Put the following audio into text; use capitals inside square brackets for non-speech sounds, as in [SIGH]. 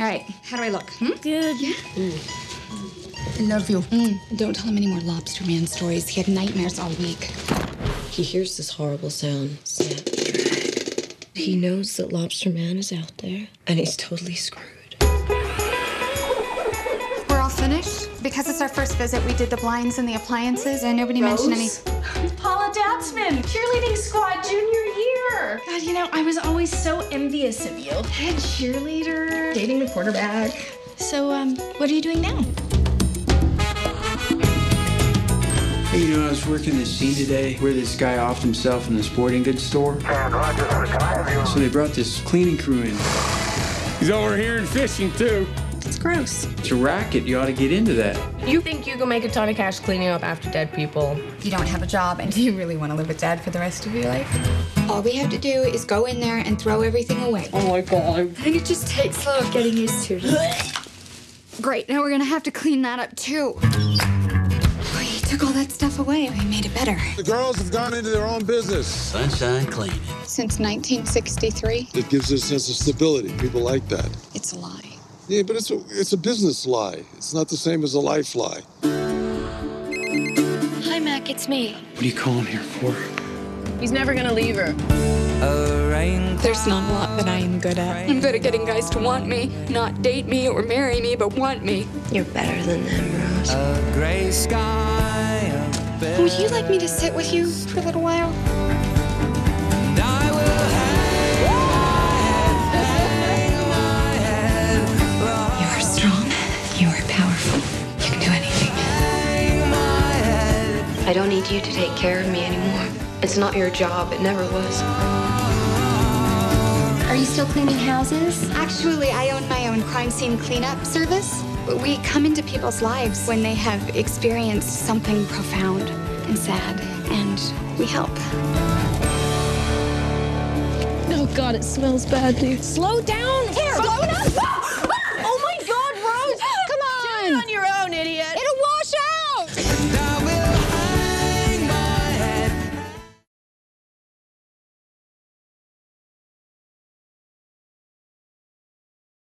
All right, how do I look? Hmm? Good. I love you. Mm. Don't tell him any more Lobster Man stories. He had nightmares all week. He hears this horrible sound. Snap. He knows that Lobster Man is out there, and he's totally screwed. We're all finished? Because it's our first visit, we did the blinds and the appliances, and nobody mentioned any. Year. God, you know, I was always so envious of you. Head cheerleader, dating the quarterback. So, um, what are you doing now? Hey, you know, I was working this scene today where this guy offed himself in the sporting goods store. So they brought this cleaning crew in. He's over here and fishing too. It's gross. It's a racket. You ought to get into that. You think you can make a ton of cash cleaning up after dead people? You don't have a job, and do [LAUGHS] you really want to live with Dad for the rest of your life? All we have to do is go in there and throw everything away. Oh my god. I think it just takes a little getting used to. [LAUGHS] Great, now we're gonna have to clean that up too. We took all that stuff away. We made it better. The girls have gone into their own business. Sunshine cleaning. Since 1963, It gives us a sense of stability. People like that. It's a lie. Yeah, but it's a it's a business lie. It's not the same as a life lie. Hi, Mac, it's me. What are you calling here for? He's never gonna leave her. There's not a lot that I am good at. I'm good at getting guys to want me, not date me or marry me, but want me. You're better than them, Rose. A gray sky. Would you like me to sit with you for a little while? I don't need you to take care of me anymore. It's not your job. It never was. Are you still cleaning houses? Actually, I own my own crime scene cleanup service. We come into people's lives when they have experienced something profound and sad, and we help. Oh, God, it smells bad, dude. Slow down. Here, slow down.